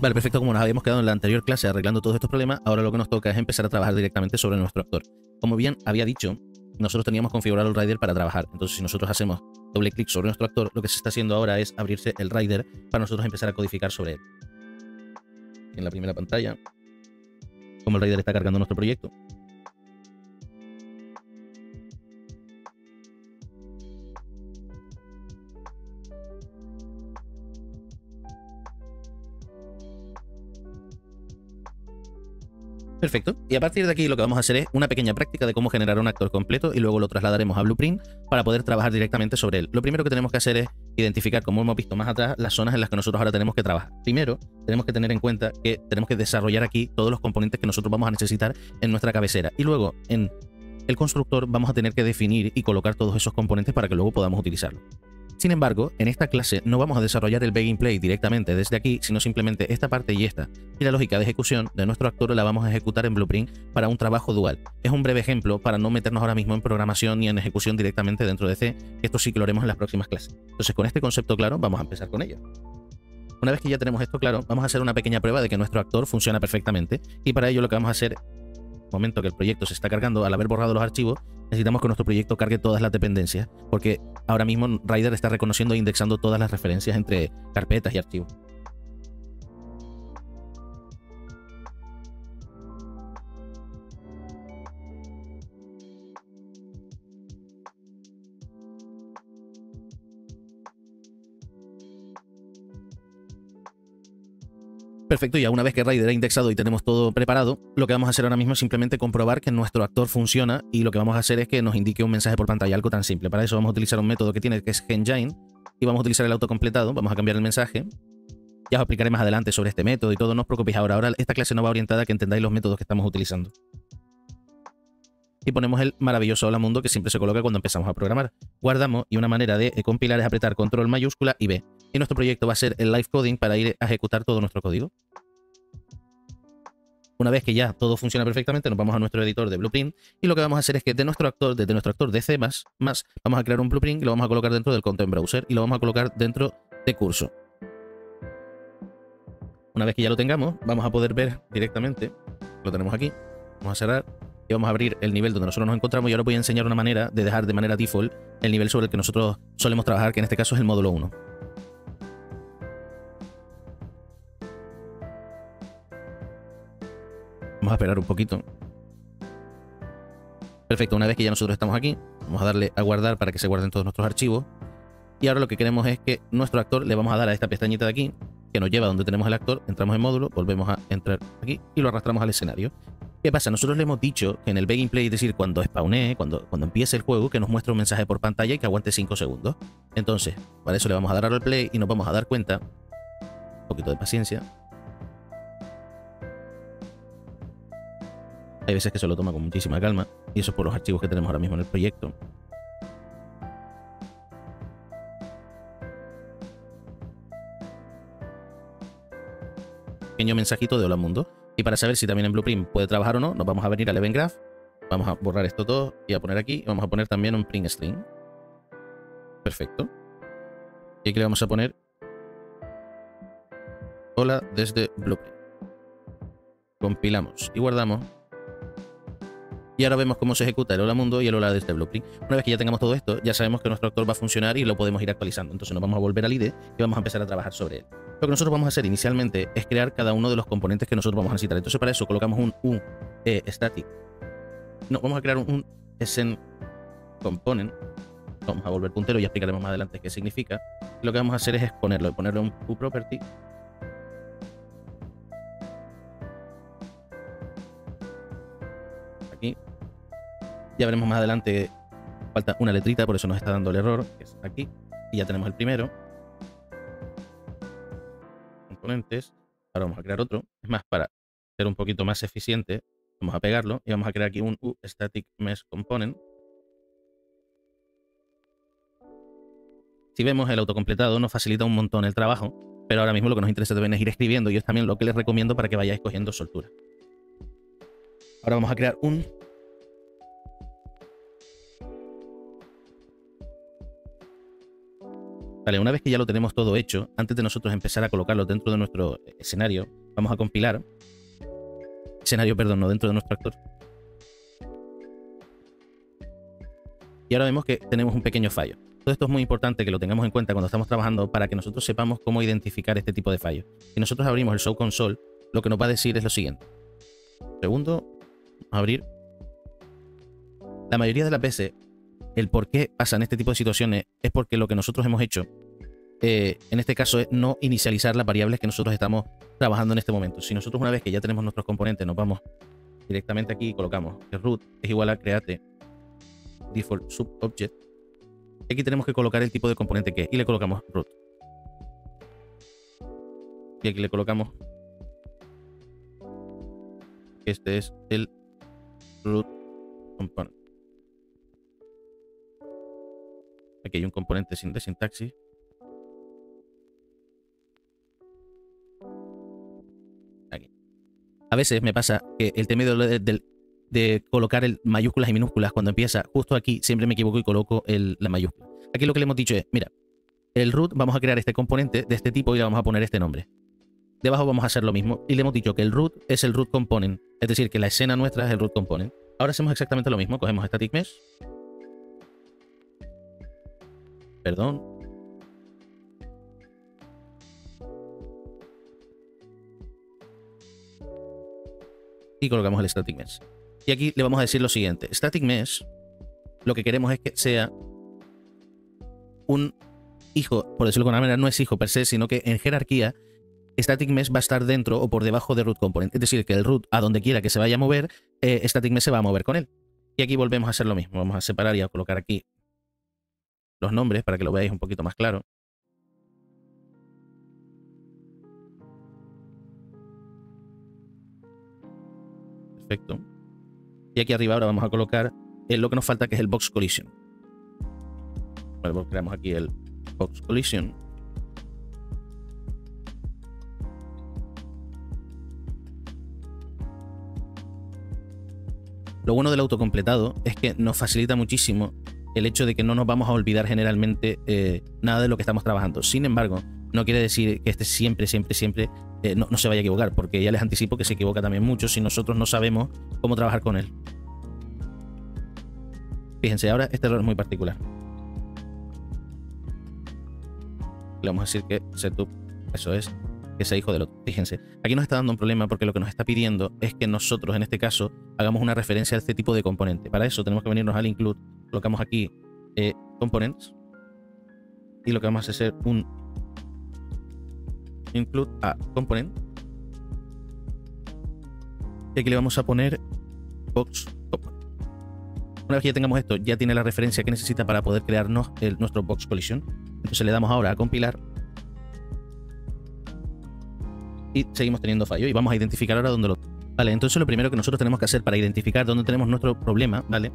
Vale, perfecto. Como nos habíamos quedado en la anterior clase arreglando todos estos problemas, ahora lo que nos toca es empezar a trabajar directamente sobre nuestro actor. Como bien había dicho, nosotros teníamos configurado el rider para trabajar. Entonces, si nosotros hacemos doble clic sobre nuestro actor, lo que se está haciendo ahora es abrirse el rider para nosotros empezar a codificar sobre él. En la primera pantalla, como el rider está cargando nuestro proyecto. Perfecto. Y a partir de aquí lo que vamos a hacer es una pequeña práctica de cómo generar un actor completo y luego lo trasladaremos a Blueprint para poder trabajar directamente sobre él. Lo primero que tenemos que hacer es identificar, como hemos visto más atrás, las zonas en las que nosotros ahora tenemos que trabajar. Primero, tenemos que tener en cuenta que tenemos que desarrollar aquí todos los componentes que nosotros vamos a necesitar en nuestra cabecera. Y luego, en el constructor, vamos a tener que definir y colocar todos esos componentes para que luego podamos utilizarlos. Sin embargo, en esta clase no vamos a desarrollar el Play directamente desde aquí, sino simplemente esta parte y esta. Y la lógica de ejecución de nuestro actor la vamos a ejecutar en Blueprint para un trabajo dual. Es un breve ejemplo para no meternos ahora mismo en programación ni en ejecución directamente dentro de C, esto sí que lo haremos en las próximas clases. Entonces, con este concepto claro, vamos a empezar con ello. Una vez que ya tenemos esto claro, vamos a hacer una pequeña prueba de que nuestro actor funciona perfectamente y para ello lo que vamos a hacer momento que el proyecto se está cargando, al haber borrado los archivos, necesitamos que nuestro proyecto cargue todas las dependencias, porque ahora mismo Rider está reconociendo e indexando todas las referencias entre carpetas y archivos. Perfecto, ya una vez que Rider ha indexado y tenemos todo preparado, lo que vamos a hacer ahora mismo es simplemente comprobar que nuestro actor funciona y lo que vamos a hacer es que nos indique un mensaje por pantalla, algo tan simple. Para eso vamos a utilizar un método que tiene que es Engine y vamos a utilizar el autocompletado, vamos a cambiar el mensaje. Ya os explicaré más adelante sobre este método y todo, no os preocupéis ahora. Ahora esta clase no va orientada a que entendáis los métodos que estamos utilizando. Y ponemos el maravilloso hola mundo que siempre se coloca cuando empezamos a programar. Guardamos y una manera de compilar es apretar control mayúscula y B y nuestro proyecto va a ser el live coding para ir a ejecutar todo nuestro código. Una vez que ya todo funciona perfectamente, nos vamos a nuestro editor de Blueprint y lo que vamos a hacer es que de nuestro actor, desde nuestro actor de C++, vamos a crear un Blueprint y lo vamos a colocar dentro del Content Browser y lo vamos a colocar dentro de curso. Una vez que ya lo tengamos, vamos a poder ver directamente, lo tenemos aquí, vamos a cerrar y vamos a abrir el nivel donde nosotros nos encontramos y ahora voy a enseñar una manera de dejar de manera default el nivel sobre el que nosotros solemos trabajar, que en este caso es el módulo 1. Vamos a esperar un poquito. Perfecto, una vez que ya nosotros estamos aquí, vamos a darle a guardar para que se guarden todos nuestros archivos. Y ahora lo que queremos es que nuestro actor le vamos a dar a esta pestañita de aquí, que nos lleva donde tenemos el actor, entramos en módulo, volvemos a entrar aquí y lo arrastramos al escenario. ¿Qué pasa? Nosotros le hemos dicho que en el gameplay, es decir, cuando spawné, cuando, cuando empiece el juego, que nos muestre un mensaje por pantalla y que aguante 5 segundos. Entonces, para eso le vamos a dar al play y nos vamos a dar cuenta, un poquito de paciencia, Hay veces que se lo toma con muchísima calma y eso es por los archivos que tenemos ahora mismo en el proyecto. Pequeño mensajito de hola mundo. Y para saber si también en Blueprint puede trabajar o no, nos vamos a venir al Event Graph. Vamos a borrar esto todo y a poner aquí. Vamos a poner también un print string. Perfecto. Y aquí le vamos a poner hola desde Blueprint. Compilamos y guardamos y ahora vemos cómo se ejecuta el hola mundo y el hola blueprint. Una vez que ya tengamos todo esto, ya sabemos que nuestro actor va a funcionar y lo podemos ir actualizando. Entonces nos vamos a volver al IDE y vamos a empezar a trabajar sobre él. Lo que nosotros vamos a hacer inicialmente es crear cada uno de los componentes que nosotros vamos a necesitar. Entonces para eso colocamos un U e static. No, vamos a crear un, SN component. Vamos a volver puntero y explicaremos más adelante qué significa. lo que vamos a hacer es exponerlo, ponerle un UProperty aquí ya veremos más adelante, falta una letrita, por eso nos está dando el error, que es aquí. Y ya tenemos el primero. Componentes. Ahora vamos a crear otro. Es más, para ser un poquito más eficiente, vamos a pegarlo y vamos a crear aquí un U static mesh component. Si vemos el autocompletado nos facilita un montón el trabajo, pero ahora mismo lo que nos interesa es ir escribiendo y es también lo que les recomiendo para que vayáis cogiendo soltura. Ahora vamos a crear un Vale, una vez que ya lo tenemos todo hecho, antes de nosotros empezar a colocarlo dentro de nuestro escenario, vamos a compilar. Escenario, perdón, no dentro de nuestro actor. Y ahora vemos que tenemos un pequeño fallo. Todo esto es muy importante que lo tengamos en cuenta cuando estamos trabajando para que nosotros sepamos cómo identificar este tipo de fallos. Si nosotros abrimos el Show Console, lo que nos va a decir es lo siguiente. Segundo, abrir. La mayoría de las veces, el por qué pasan este tipo de situaciones es porque lo que nosotros hemos hecho, eh, en este caso, es no inicializar las variables que nosotros estamos trabajando en este momento. Si nosotros una vez que ya tenemos nuestros componentes, nos vamos directamente aquí y colocamos que root es igual a create default subobject. Aquí tenemos que colocar el tipo de componente que es y le colocamos root. Y aquí le colocamos este es el root component. Aquí hay un componente de sintaxis. A veces me pasa que el tema de colocar el mayúsculas y minúsculas cuando empieza justo aquí, siempre me equivoco y coloco la mayúscula. Aquí lo que le hemos dicho es, mira, el root vamos a crear este componente de este tipo y le vamos a poner este nombre. Debajo vamos a hacer lo mismo y le hemos dicho que el root es el root component, es decir, que la escena nuestra es el root component. Ahora hacemos exactamente lo mismo, cogemos static mesh. Perdón. Y colocamos el static mesh. Y aquí le vamos a decir lo siguiente. Static mesh, lo que queremos es que sea un hijo, por decirlo de alguna manera, no es hijo per se, sino que en jerarquía static mesh va a estar dentro o por debajo de root component. Es decir, que el root, a donde quiera que se vaya a mover, eh, static mesh se va a mover con él. Y aquí volvemos a hacer lo mismo. Vamos a separar y a colocar aquí los nombres para que lo veáis un poquito más claro. Perfecto. Y aquí arriba ahora vamos a colocar lo que nos falta, que es el box collision. Bueno, pues creamos aquí el box collision. Lo bueno del autocompletado es que nos facilita muchísimo el hecho de que no nos vamos a olvidar generalmente eh, nada de lo que estamos trabajando. Sin embargo, no quiere decir que este siempre, siempre, siempre eh, no, se vaya a equivocar, porque ya les anticipo que se equivoca también mucho si nosotros no sabemos cómo trabajar con él. Fíjense, ahora este error es muy particular. Le vamos a decir que setup, eso es, que sea hijo del otro. Fíjense, aquí nos está dando un problema porque lo que nos está pidiendo es que nosotros, en este caso, hagamos una referencia a este tipo de componente. Para eso tenemos que venirnos al include, colocamos aquí eh, components y lo que vamos a hacer es un include a component. Y aquí le vamos a poner box component. Una vez que ya tengamos esto, ya tiene la referencia que necesita para poder crearnos el, nuestro box collision. Entonces le damos ahora a compilar. Y seguimos teniendo fallo. Y vamos a identificar ahora dónde lo... Vale, entonces lo primero que nosotros tenemos que hacer para identificar dónde tenemos nuestro problema, ¿vale?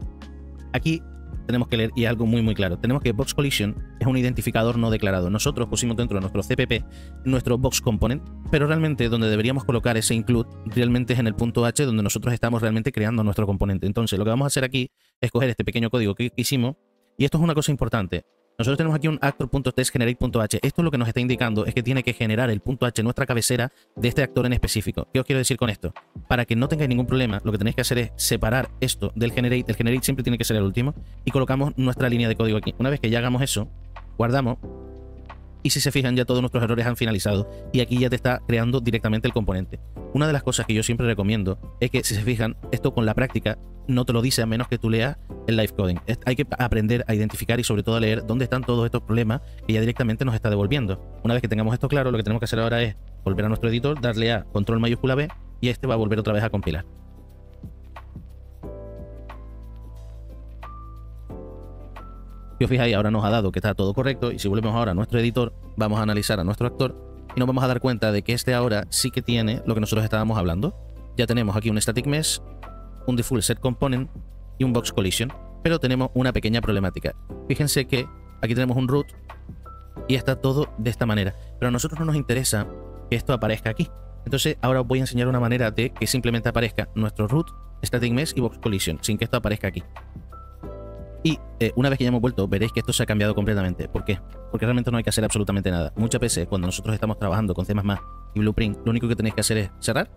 Aquí tenemos que leer y algo muy muy claro. Tenemos que box collision es un identificador no declarado. Nosotros pusimos dentro de nuestro CPP nuestro box component, pero realmente donde deberíamos colocar ese include realmente es en el punto H donde nosotros estamos realmente creando nuestro componente. Entonces lo que vamos a hacer aquí es coger este pequeño código que hicimos y esto es una cosa importante. Nosotros tenemos aquí un actor.textGenerate.h. Esto lo que nos está indicando es que tiene que generar el punto H, nuestra cabecera, de este actor en específico. ¿Qué os quiero decir con esto? Para que no tengáis ningún problema, lo que tenéis que hacer es separar esto del generate. El generate siempre tiene que ser el último. Y colocamos nuestra línea de código aquí. Una vez que ya hagamos eso, guardamos y si se fijan ya todos nuestros errores han finalizado y aquí ya te está creando directamente el componente. Una de las cosas que yo siempre recomiendo es que si se fijan, esto con la práctica no te lo dice a menos que tú leas el live coding. Hay que aprender a identificar y sobre todo a leer dónde están todos estos problemas que ya directamente nos está devolviendo. Una vez que tengamos esto claro, lo que tenemos que hacer ahora es volver a nuestro editor, darle a control mayúscula B y este va a volver otra vez a compilar. Si os fijáis, ahora nos ha dado que está todo correcto y si volvemos ahora a nuestro editor, vamos a analizar a nuestro actor y nos vamos a dar cuenta de que este ahora sí que tiene lo que nosotros estábamos hablando. Ya tenemos aquí un static mesh, un default set component y un box collision, pero tenemos una pequeña problemática. Fíjense que aquí tenemos un root y está todo de esta manera, pero a nosotros no nos interesa que esto aparezca aquí. Entonces ahora os voy a enseñar una manera de que simplemente aparezca nuestro root, static mesh y box collision, sin que esto aparezca aquí. Y eh, una vez que ya hemos vuelto, veréis que esto se ha cambiado completamente. ¿Por qué? Porque realmente no hay que hacer absolutamente nada. Muchas veces, cuando nosotros estamos trabajando con C++ y Blueprint, lo único que tenéis que hacer es cerrar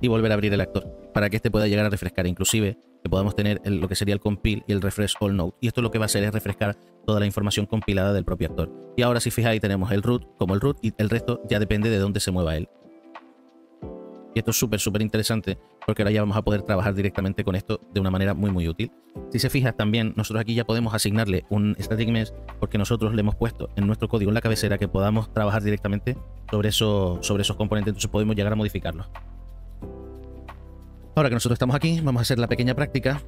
y volver a abrir el actor para que este pueda llegar a refrescar. Inclusive, que podamos tener lo que sería el compile y el refresh all node. Y esto lo que va a hacer es refrescar toda la información compilada del propio actor. Y ahora, si fijáis, tenemos el root como el root y el resto ya depende de dónde se mueva él. Y esto es súper, súper interesante porque ahora ya vamos a poder trabajar directamente con esto de una manera muy, muy útil. Si se fija también, nosotros aquí ya podemos asignarle un static mesh porque nosotros le hemos puesto en nuestro código en la cabecera que podamos trabajar directamente sobre, eso, sobre esos componentes, entonces podemos llegar a modificarlos. Ahora que nosotros estamos aquí, vamos a hacer la pequeña práctica.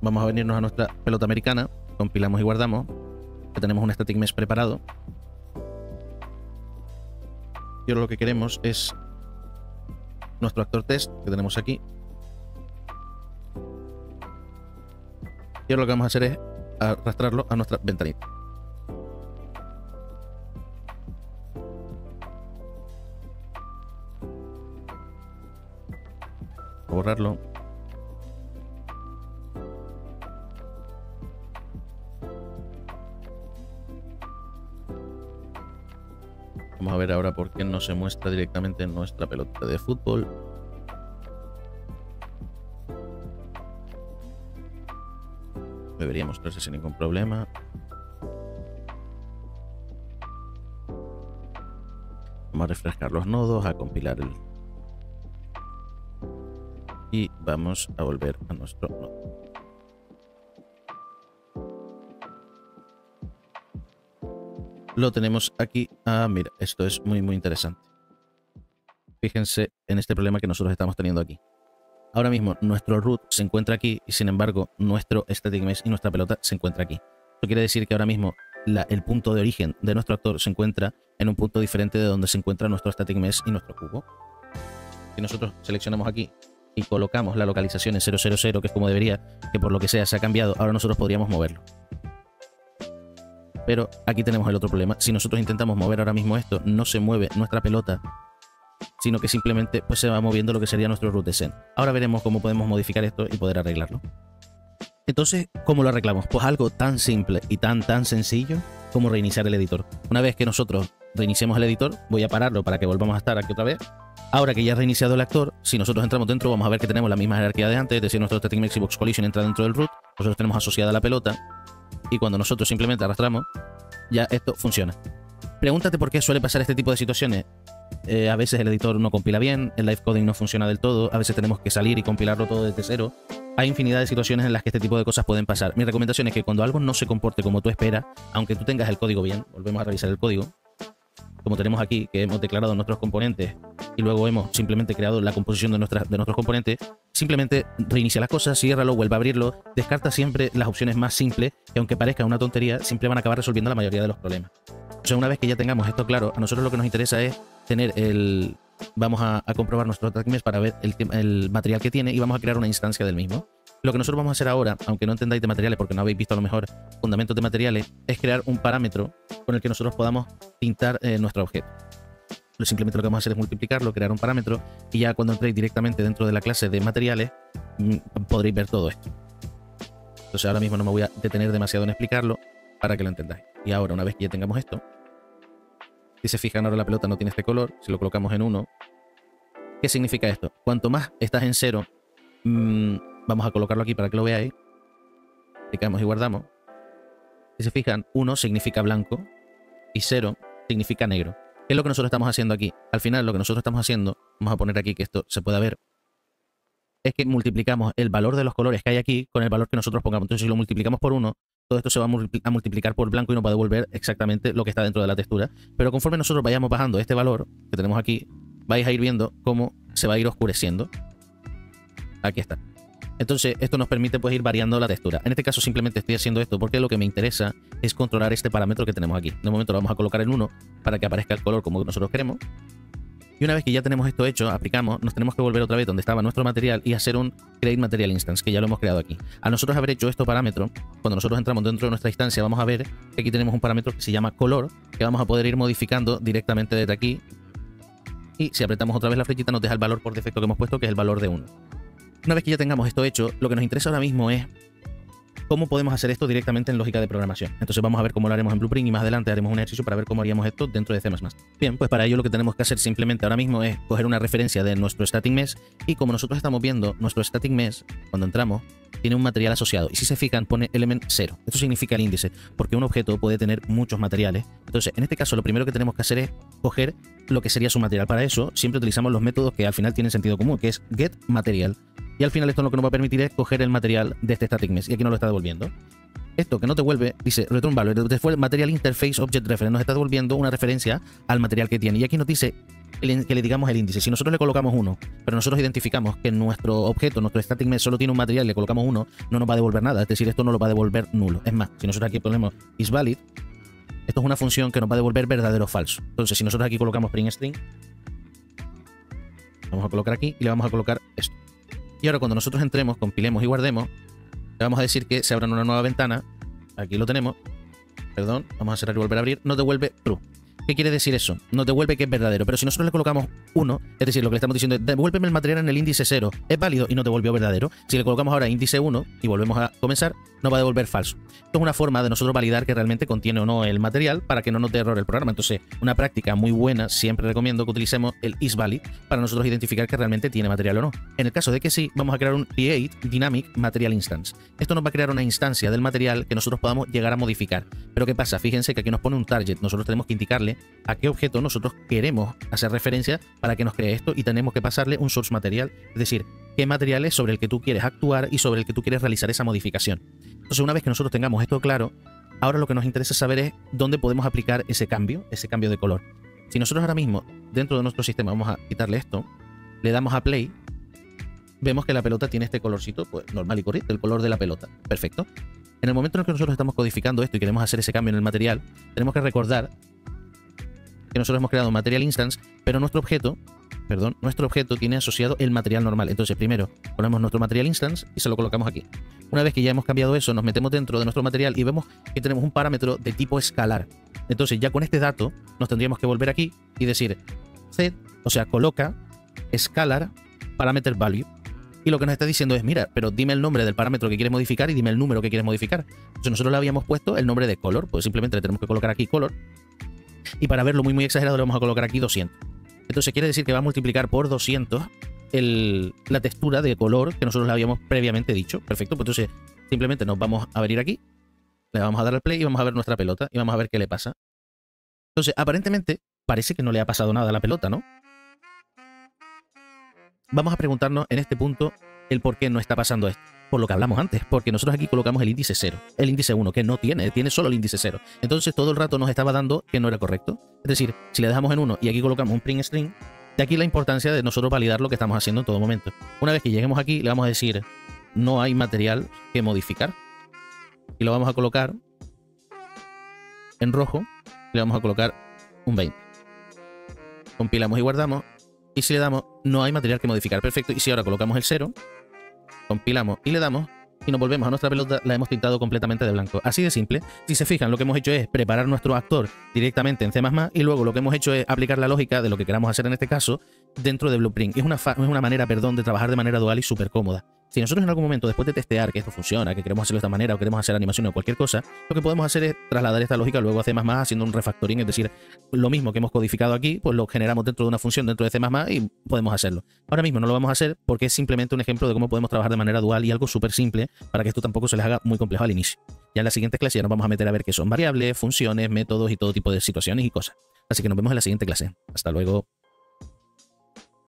Vamos a venirnos a nuestra pelota americana, compilamos y guardamos. Ya tenemos un static mesh preparado. Y ahora lo que queremos es nuestro actor test que tenemos aquí. Y ahora lo que vamos a hacer es arrastrarlo a nuestra ventanita. Se muestra directamente nuestra pelota de fútbol. Debería mostrarse sin ningún problema. Vamos a refrescar los nodos, a compilar el... Y vamos a volver a nuestro nodo. Lo tenemos aquí. Ah, mira, esto es muy, muy interesante. Fíjense en este problema que nosotros estamos teniendo aquí. Ahora mismo nuestro root se encuentra aquí y sin embargo nuestro static mesh y nuestra pelota se encuentra aquí. Esto quiere decir que ahora mismo el punto de origen de nuestro actor se encuentra en un punto diferente de donde se encuentra nuestro static mesh y nuestro cubo. Si nosotros seleccionamos aquí y colocamos la localización en 000, que es como debería, que por lo que sea se ha cambiado, ahora nosotros podríamos moverlo. Pero aquí tenemos el otro problema. Si nosotros intentamos mover ahora mismo esto, no se mueve nuestra pelota, sino que simplemente pues, se va moviendo lo que sería nuestro root descent. Ahora veremos cómo podemos modificar esto y poder arreglarlo. Entonces, ¿cómo lo arreglamos? Pues algo tan simple y tan tan sencillo como reiniciar el editor. Una vez que nosotros reiniciemos el editor, voy a pararlo para que volvamos a estar aquí otra vez. Ahora que ya ha reiniciado el actor, si nosotros entramos dentro, vamos a ver que tenemos la misma jerarquía de antes, es decir, nuestro static mesh box collision entra dentro del root, nosotros tenemos asociada la pelota, y cuando nosotros simplemente arrastramos, ya esto funciona. Pregúntate por qué suele pasar este tipo de situaciones. Eh, a veces el editor no compila bien, el live coding no funciona del todo, a veces tenemos que salir y compilarlo todo desde cero. Hay infinidad de situaciones en las que este tipo de cosas pueden pasar. Mi recomendación es que cuando algo no se comporte como tú esperas, aunque tú tengas el código bien, volvemos a revisar el código, como tenemos aquí, que hemos declarado nuestros componentes y luego hemos simplemente creado la composición de, de nuestros componentes, simplemente reinicia las cosas, ciérralo, vuelve a abrirlo, descarta siempre las opciones más simples, que aunque parezca una tontería, siempre van a acabar resolviendo la mayoría de los problemas. O sea, una vez que ya tengamos esto claro, a nosotros lo que nos interesa es tener el... Vamos a, comprobar nuestro trackmesh para ver el, el material que tiene y vamos a crear una instancia del mismo. Lo que nosotros vamos a hacer ahora, aunque no entendáis de materiales porque no habéis visto a lo mejor fundamentos de materiales, es crear un parámetro con el que nosotros podamos pintar eh, nuestro objeto. Simplemente lo que vamos a hacer es multiplicarlo, crear un parámetro y ya cuando entréis directamente dentro de la clase de materiales mm, podréis ver todo esto. Entonces ahora mismo no me voy a detener demasiado en explicarlo para que lo entendáis. Y ahora, una vez que ya tengamos esto, si se fijan ahora la pelota no tiene este color, si lo colocamos en 1, ¿qué significa esto? Cuanto más estás en 0, Vamos a colocarlo aquí para que lo veáis. Clicamos y guardamos. Si se fijan, 1 significa blanco y 0 significa negro. ¿Qué es lo que nosotros estamos haciendo aquí? Al final, lo que nosotros estamos haciendo, vamos a poner aquí que esto se pueda ver, es que multiplicamos el valor de los colores que hay aquí con el valor que nosotros pongamos. Entonces, si lo multiplicamos por 1, todo esto se va a multiplicar por blanco y nos va a devolver exactamente lo que está dentro de la textura. Pero conforme nosotros vayamos bajando este valor que tenemos aquí, vais a ir viendo cómo se va a ir oscureciendo. Aquí está. Entonces, esto nos permite pues, ir variando la textura. En este caso simplemente estoy haciendo esto porque lo que me interesa es controlar este parámetro que tenemos aquí. De momento lo vamos a colocar en 1 para que aparezca el color como nosotros queremos. Y una vez que ya tenemos esto hecho, aplicamos, nos tenemos que volver otra vez donde estaba nuestro material y hacer un create material instance, que ya lo hemos creado aquí. A nosotros haber hecho este parámetro, cuando nosotros entramos dentro de nuestra instancia, vamos a ver que aquí tenemos un parámetro que se llama color, que vamos a poder ir modificando directamente desde aquí. Y si apretamos otra vez la flechita, nos deja el valor por defecto que hemos puesto, que es el valor de 1. Una vez que ya tengamos esto hecho, lo que nos interesa ahora mismo es cómo podemos hacer esto directamente en lógica de programación. Entonces vamos a ver cómo lo haremos en Blueprint y más adelante haremos un ejercicio para ver cómo haríamos esto dentro de C++. Bien, pues para ello lo que tenemos que hacer simplemente ahora mismo es coger una referencia de nuestro static mesh y como nosotros estamos viendo, nuestro static mesh, cuando entramos, tiene un material asociado. Y si se fijan, pone element 0. Esto significa el índice, porque un objeto puede tener muchos materiales. Entonces, en este caso, lo primero que tenemos que hacer es coger lo que sería su material. Para eso, siempre utilizamos los métodos que al final tienen sentido común, que es get material. Y al final esto lo que nos va a permitir es coger el material de este static mesh y aquí nos lo está devolviendo. Esto que no te devuelve, dice return value, después material interface object reference, nos está devolviendo una referencia al material que tiene. Y aquí nos dice que le digamos el índice. Si nosotros le colocamos uno, pero nosotros identificamos que nuestro objeto, nuestro static mesh solo tiene un material y le colocamos uno, no nos va a devolver nada. Es decir, esto no lo va a devolver nulo. Es más, si nosotros aquí ponemos isValid, esto es una función que nos va a devolver verdadero o falso. Entonces, si nosotros aquí colocamos print string, vamos a colocar aquí y le vamos a colocar esto. Y ahora cuando nosotros entremos, compilemos y guardemos, le vamos a decir que se abra una nueva ventana. Aquí lo tenemos. Perdón, vamos a cerrar y volver a abrir. Nos devuelve true. ¿Qué quiere decir eso? Nos devuelve que es verdadero. Pero si nosotros le colocamos 1, es decir, lo que le estamos diciendo es devuélveme el material en el índice 0, es válido y nos devolvió verdadero. Si le colocamos ahora índice 1 y volvemos a comenzar, nos va a devolver falso. Esto es una forma de nosotros validar que realmente contiene o no el material para que no nos dé error el programa. Entonces, una práctica muy buena, siempre recomiendo que utilicemos el isValid para nosotros identificar que realmente tiene material o no. En el caso de que sí, vamos a crear un create dynamic material instance. Esto nos va a crear una instancia del material que nosotros podamos llegar a modificar. Pero ¿qué pasa? Fíjense que aquí nos pone un target. Nosotros tenemos que indicarle a qué objeto nosotros queremos hacer referencia para que nos cree esto y tenemos que pasarle un source material, es decir, qué material es sobre el que tú quieres actuar y sobre el que tú quieres realizar esa modificación. Entonces, una vez que nosotros tengamos esto claro, ahora lo que nos interesa saber es dónde podemos aplicar ese cambio, ese cambio de color. Si nosotros ahora mismo, dentro de nuestro sistema, vamos a quitarle esto, le damos a play, vemos que la pelota tiene este colorcito, pues normal y corriente, el color de la pelota. Perfecto. En el momento en que nosotros estamos codificando esto y queremos hacer ese cambio en el material, tenemos que recordar que nosotros hemos creado un material instance, pero nuestro objeto, perdón, nuestro objeto tiene asociado el material normal. Entonces, primero ponemos nuestro material instance y se lo colocamos aquí. Una vez que ya hemos cambiado eso, nos metemos dentro de nuestro material y vemos que tenemos un parámetro de tipo escalar. Entonces, ya con este dato, nos tendríamos que volver aquí y decir set, o sea, coloca escalar parameter value. Y lo que nos está diciendo es, mira, pero dime el nombre del parámetro que quieres modificar y dime el número que quieres modificar. Entonces nosotros le habíamos puesto el nombre de color, pues simplemente le tenemos que colocar aquí color y para verlo muy muy exagerado le vamos a colocar aquí 200. Entonces quiere decir que va a multiplicar por 200 la textura de color que nosotros le habíamos previamente dicho. Perfecto, pues entonces simplemente nos vamos a venir aquí, le vamos a dar al play y vamos a ver nuestra pelota y vamos a ver qué le pasa. Entonces, aparentemente parece que no le ha pasado nada a la pelota, ¿no? Vamos a preguntarnos en este punto el por qué no está pasando esto por lo que hablamos antes, porque nosotros aquí colocamos el índice 0, el índice 1, que no tiene, tiene solo el índice 0. Entonces todo el rato nos estaba dando que no era correcto. Es decir, si le dejamos en 1 y aquí colocamos un print string, de aquí la importancia de nosotros validar lo que estamos haciendo en todo momento. Una vez que lleguemos aquí, le vamos a decir, no hay material que modificar. Y lo vamos a colocar en rojo, le vamos a colocar un 20. Compilamos y guardamos. Y si le damos, no hay material que modificar. Perfecto. Y si ahora colocamos el 0, compilamos y le damos y nos volvemos a nuestra pelota, la hemos pintado completamente de blanco. Así de simple. Si se fijan, lo que hemos hecho es preparar nuestro actor directamente en C++ y luego lo que hemos hecho es aplicar la lógica de lo que queramos hacer en este caso dentro de Blueprint. Es una, es una manera, perdón, de trabajar de manera dual y súper cómoda. Si nosotros en algún momento, después de testear que esto funciona, que queremos hacerlo de esta manera o queremos hacer animación o cualquier cosa, lo que podemos hacer es trasladar esta lógica luego a C++ haciendo un refactoring, es decir, lo mismo que hemos codificado aquí, pues lo generamos dentro de una función dentro de C++ y podemos hacerlo. Ahora mismo no lo vamos a hacer porque es simplemente un ejemplo de cómo podemos trabajar de manera dual y algo súper simple para que esto tampoco se les haga muy complejo al inicio. Ya en la siguiente clase ya nos vamos a meter a ver qué son variables, funciones, métodos y todo tipo de situaciones y cosas. Así que nos vemos en la siguiente clase. Hasta luego.